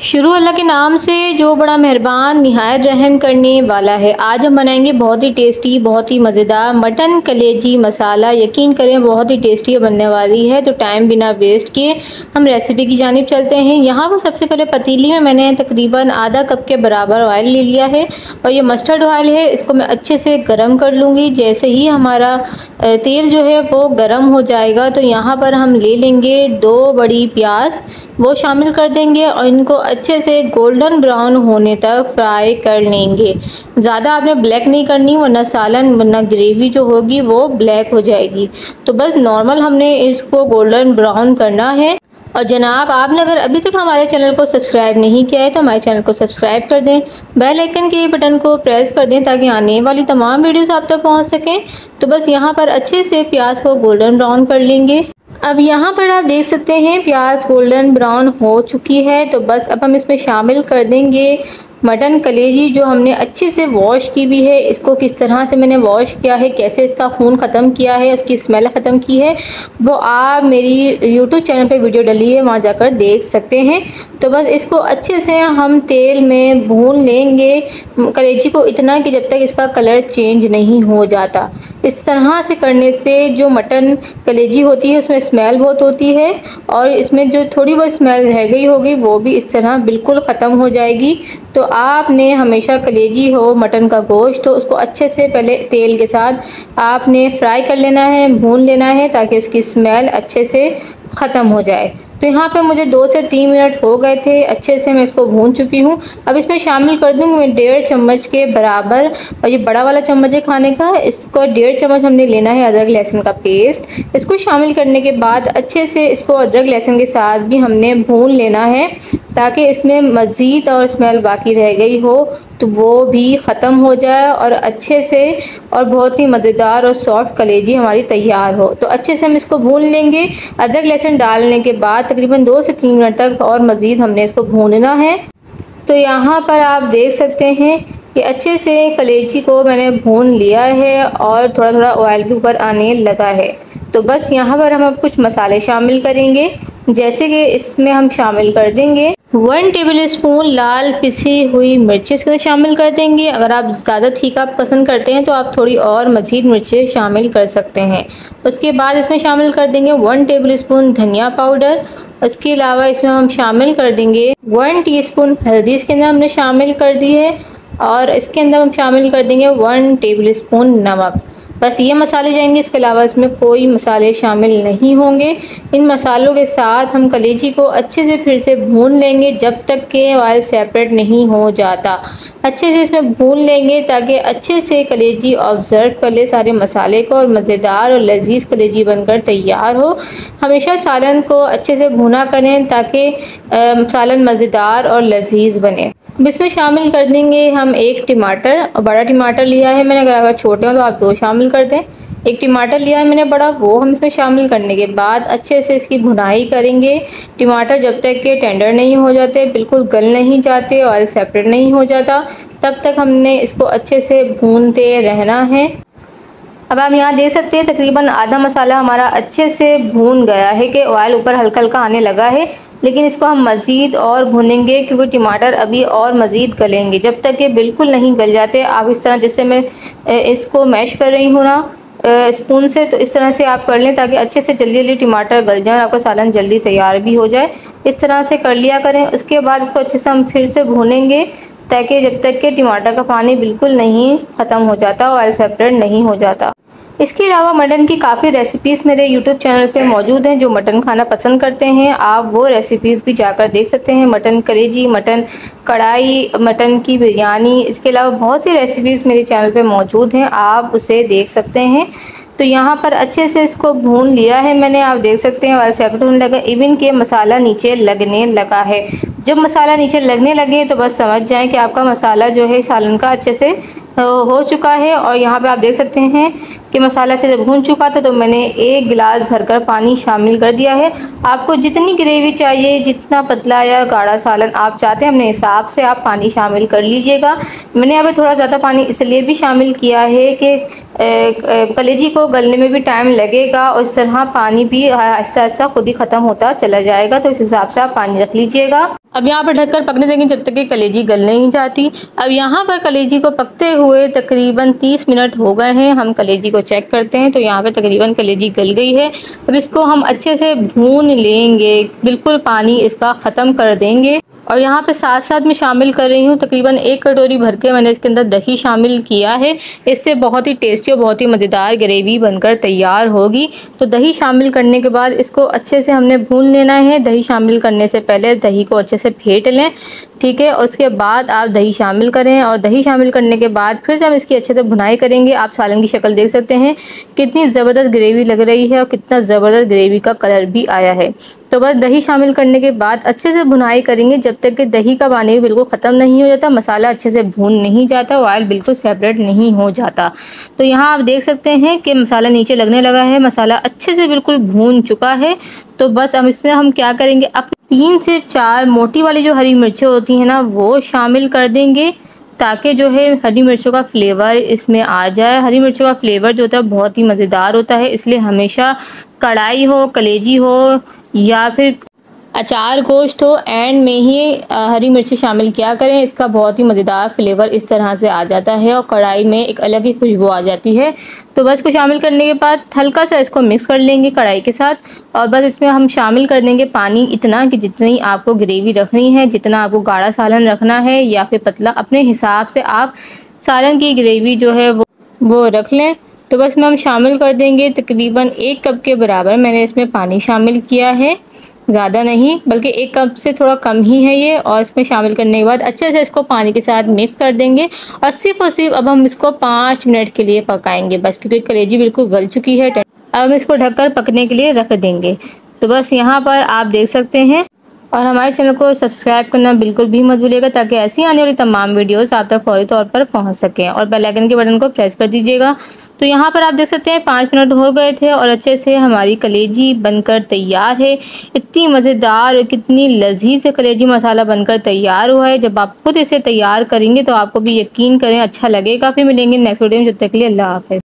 शुरू अल्लाह के नाम से जो बड़ा मेहरबान, नहायत रहम करने वाला है। आज हम बनाएँगे बहुत ही टेस्टी, बहुत ही मज़ेदार मटन कलेजी मसाला। यकीन करें, बहुत ही टेस्टी बनने वाली है तो टाइम बिना वेस्ट किए हम रेसिपी की जानब चलते हैं। यहाँ पर सबसे पहले पतीली में मैंने तकरीबन आधा कप के बराबर ऑयल ले लिया है, और ये मस्टर्ड ऑयल है, इसको मैं अच्छे से गर्म कर लूँगी। जैसे ही हमारा तेल जो है वो गर्म हो जाएगा तो यहाँ पर हम ले लेंगे दो बड़ी प्याज, वो शामिल कर देंगे, और इनको अच्छे से गोल्डन ब्राउन होने तक फ्राई कर लेंगे। ज़्यादा आपने ब्लैक नहीं करनी, वरना सालन, वरना ग्रेवी जो होगी वो ब्लैक हो जाएगी। तो बस नॉर्मल हमने इसको गोल्डन ब्राउन करना है। और जनाब, आपने अगर अभी तक हमारे चैनल को सब्सक्राइब नहीं किया है तो हमारे चैनल को सब्सक्राइब कर दें, बेल आइकन के बटन को प्रेस कर दें ताकि आने वाली तमाम वीडियोस आप तक पहुँच सकें। तो बस यहाँ पर अच्छे से प्याज को गोल्डन ब्राउन कर लेंगे। अब यहाँ पर आप देख सकते हैं, प्याज गोल्डन ब्राउन हो चुकी है। तो बस अब हम इसमें शामिल कर देंगे मटन कलेजी, जो हमने अच्छे से वॉश की हुई है। इसको किस तरह से मैंने वॉश किया है, कैसे इसका खून ख़त्म किया है, उसकी स्मेल ख़त्म की है, वो आप मेरी यूट्यूब चैनल पे वीडियो डली है, वहाँ जाकर देख सकते हैं। तो बस इसको अच्छे से हम तेल में भून लेंगे। कलेजी को इतना कि जब तक इसका कलर चेंज नहीं हो जाता। इस तरह से करने से जो मटन कलेजी होती है, उसमें स्मेल बहुत होती है और इसमें जो थोड़ी बहुत स्मेल रह गई होगी, वो भी इस तरह बिल्कुल ख़त्म हो जाएगी। तो आपने हमेशा कलेजी हो, मटन का गोश्त तो उसको अच्छे से पहले तेल के साथ आपने फ्राई कर लेना है, भून लेना है ताकि उसकी स्मेल अच्छे से ख़त्म हो जाए। तो यहाँ पे मुझे दो से तीन मिनट हो गए थे, अच्छे से मैं इसको भून चुकी हूँ। अब इसमें शामिल कर दूँगी मैं डेढ़ चम्मच के बराबर, और ये बड़ा वाला चम्मच है खाने का, इसको डेढ़ चम्मच हमने लेना है अदरक लहसुन का पेस्ट। इसको शामिल करने के बाद अच्छे से इसको अदरक लहसुन के साथ भी हमने भून लेना है, ताकि इसमें मज़ीद और स्मेल बाकी रह गई हो। तो वो भी ख़त्म हो जाए और अच्छे से और बहुत ही मज़ेदार और सॉफ्ट कलेजी हमारी तैयार हो। तो अच्छे से हम इसको भून लेंगे। अदरक लहसुन डालने के बाद तकरीबन दो से तीन मिनट तक और मज़ीद हमने इसको भूनना है। तो यहाँ पर आप देख सकते हैं कि अच्छे से कलेजी को मैंने भून लिया है और थोड़ा थोड़ा ऑयल भी ऊपर आने लगा है। तो बस यहाँ पर हम अब कुछ मसाले शामिल करेंगे। जैसे कि इसमें हम शामिल कर देंगे। वन टेबल स्पून लाल पिसी हुई मिर्ची इसके अंदर शामिल कर देंगे। अगर आप ज़्यादा ठीका पसंद करते हैं तो आप थोड़ी और मज़ीद मिर्चें शामिल कर सकते हैं। उसके बाद इसमें शामिल कर देंगे वन टेबल स्पून धनिया पाउडर। उसके अलावा इसमें हम शामिल कर देंगे वन टीस्पून हल्दी इसके अंदर हमने शामिल कर दी है। और इसके अंदर हम शामिल कर देंगे वन टेबल स्पून नमक। बस ये मसाले जाएँगे, इसके अलावा इसमें कोई मसाले शामिल नहीं होंगे। इन मसालों के साथ हम कलेजी को अच्छे से फिर से भून लेंगे जब तक के ऑयल सेपरेट नहीं हो जाता। अच्छे से इसमें भून लेंगे ताकि अच्छे से कलेजी ऑब्ज़र्व कर ले सारे मसाले को और मज़ेदार और लजीज कलेजी बनकर तैयार हो। हमेशा सालन को अच्छे से भुना करें ताकि सालन मज़ेदार और लजीज बने। इसमें शामिल कर देंगे हम एक टमाटर बड़ा टमाटर लिया है मैंने। अगर आप छोटे हो तो आप दो शामिल कर दें। एक टमाटर लिया है मैंने बड़ा, वो हम इसमें शामिल करने के बाद अच्छे से इसकी भुनाई करेंगे। टमाटर जब तक के टेंडर नहीं हो जाते, बिल्कुल गल नहीं जाते ऑयल सेपरेट नहीं हो जाता, तब तक हमने इसको अच्छे से भूनते रहना है। अब आप यहाँ देख सकते हैं, तकरीबन आधा मसाला हमारा अच्छे से भून गया है कि ऑयल ऊपर हल्का हल्का आने लगा है। लेकिन इसको हम मज़ीद और भुनेंगे क्योंकि टमाटर अभी और मज़ीद गलेंगे। जब तक ये बिल्कुल नहीं गल जाते, आप इस तरह जैसे मैं इसको मैश कर रही हूँ ना स्पून से तो इस तरह से आप कर लें ताकि अच्छे से जल्दी जल्दी टमाटर गल जाए और आपका सालन जल्दी तैयार भी हो जाए। इस तरह से कर लिया करें। उसके बाद इसको अच्छे से हम फिर से भूनेंगे ताकि जब तक कि टमाटर का पानी बिल्कुल नहीं ख़त्म हो जाता ऑयल सेपरेट नहीं हो जाता। इसके अलावा मटन की काफ़ी रेसिपीज़ मेरे यूट्यूब चैनल पे मौजूद हैं जो मटन खाना पसंद करते हैं। आप वो रेसिपीज़ भी जाकर देख सकते हैं। मटन कलेजी, मटन कढ़ाई, मटन की बिरयानी, इसके अलावा बहुत सी रेसिपीज़ मेरे चैनल पे मौजूद हैं। आप उसे देख सकते हैं। तो यहाँ पर अच्छे से इसको भून लिया है मैंने। आप देख सकते हैं, वाल सेपरेट होने लगा। इवन के मसाला नीचे लगने लगा है। जब मसाला नीचे लगने लगे तो बस समझ जाएँ कि आपका मसाला जो है सालन का अच्छे से हो चुका है। और यहाँ पे आप देख सकते हैं कि मसाला से जब भून चुका था तो मैंने एक गिलास भरकर पानी शामिल कर दिया है। आपको जितनी ग्रेवी चाहिए, जितना पतला या गाढ़ा सालन आप चाहते हैं, अपने हिसाब से आप पानी शामिल कर लीजिएगा। मैंने पे थोड़ा ज़्यादा पानी इसलिए भी शामिल किया है कि कलेजी को गलने में भी टाइम लगेगा और इस तरह पानी भी आहिस्ता आहिस्ता खुद ही ख़त्म होता चला जाएगा तो इस हिसाब से आप पानी रख लीजिएगा। अब यहाँ पर ढककर पकने देंगे जब तक कि कलेजी गल नहीं जाती। अब यहाँ पर कलेजी को पकते हुए तकरीबन 30 मिनट हो गए हैं। हम कलेजी को चेक करते हैं तो यहाँ पे तकरीबन कलेजी गल गई है। अब इसको हम अच्छे से भून लेंगे, बिल्कुल पानी इसका ख़त्म कर देंगे। और यहाँ पे साथ साथ मैं शामिल कर रही हूँ, तकरीबन एक कटोरी भर के मैंने इसके अंदर दही शामिल किया है। इससे बहुत ही टेस्टी और बहुत ही मज़ेदार ग्रेवी बनकर तैयार होगी। तो दही शामिल करने के बाद इसको अच्छे से हमने भून लेना है। दही शामिल करने से पहले दही को अच्छे से फेंट लें, ठीक है? उसके बाद आप दही शामिल करें और दही शामिल करने के बाद फिर से हम इसकी अच्छे से भुनाई करेंगे। आप सालन की शक्ल देख सकते हैं, कितनी ज़बरदस्त ग्रेवी लग रही है और कितना ज़बरदस्त ग्रेवी का कलर भी आया है। तो बस दही शामिल करने के बाद अच्छे से भुनाई करेंगे। जब तक कि दही का पानी बिल्कुल ख़त्म नहीं हो जाता, मसाला अच्छे से भून नहीं जाता ऑयल बिल्कुल सेपरेट नहीं हो जाता। तो यहाँ आप देख सकते हैं कि मसाला नीचे लगने लगा है, मसाला अच्छे से बिल्कुल भून चुका है। तो बस अब इसमें हम क्या करेंगे, अब तीन से चार मोटी वाली जो हरी मिर्चें होती हैं ना, वो शामिल कर देंगे ताकि जो है हरी मिर्चों का फ्लेवर इसमें आ जाए। हरी मिर्चों का फ्लेवर जो होता है, बहुत ही मज़ेदार होता है। इसलिए हमेशा कढ़ाई हो, कलेजी हो या फिर अचार गोश्त हो, एंड में ही हरी मिर्ची शामिल किया करें। इसका बहुत ही मज़ेदार फ्लेवर इस तरह से आ जाता है और कढ़ाई में एक अलग ही खुशबू आ जाती है। तो बस को शामिल करने के बाद हल्का सा इसको मिक्स कर लेंगे कढ़ाई के साथ और बस इसमें हम शामिल कर देंगे पानी इतना कि जितनी आपको ग्रेवी रखनी है, जितना आपको गाढ़ा सालन रखना है या फिर पतला, अपने हिसाब से आप सालन की ग्रेवी जो है वो वो रख लें। तो बस में हम शामिल कर देंगे तकरीबन एक कप के बराबर। मैंने इसमें पानी शामिल किया है। ज़्यादा नहीं, बल्कि एक कप से थोड़ा कम ही है ये और इसमें शामिल करने के बाद अच्छे से इसको पानी के साथ मिक्स कर देंगे और सिर्फ़ और सिर्फ़ अब हम इसको पाँच मिनट के लिए पकाएँगे बस, क्योंकि कलेजी बिल्कुल गल चुकी है। अब हम इसको ढककर पकने के लिए रख देंगे। तो बस यहाँ पर आप देख सकते हैं और हमारे चैनल को सब्सक्राइब करना बिल्कुल भी मत भूलिएगा, ताकि ऐसी आने वाली तमाम वीडियोस आप तक फौरी तौर पर पहुँच सकें। और बेल आइकन के बटन को प्रेस कर दीजिएगा। तो यहाँ पर आप देख सकते हैं, पाँच मिनट हो गए थे और अच्छे से हमारी कलेजी बनकर तैयार है। इतनी मज़ेदार और कितनी लजीज से कलेजी मसाला बनकर तैयार हुआ है। जब आप खुद इसे तैयार करेंगे तो आपको भी यकीन करें अच्छा लगेगा। फिर मिलेंगे नेक्स्ट वीडियो में, जब तक के लिए अल्लाह हाफ़